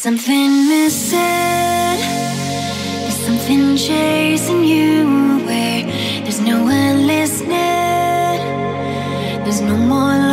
something missing. There's something chasing you away. There's no one listening. There's no more